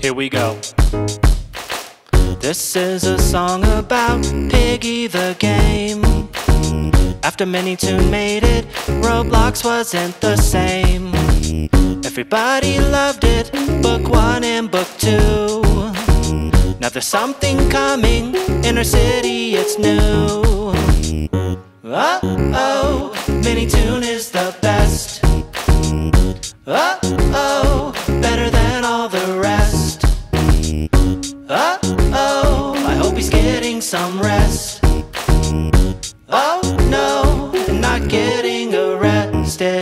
Here we go. This is a song about Piggy the game. After MiniToon made it, Roblox wasn't the same. Everybody loved it, book one and book two. Now there's something coming, Intercity it's new. Uh oh, MiniToon is the best. Uh some rest. Oh no, not getting arrested.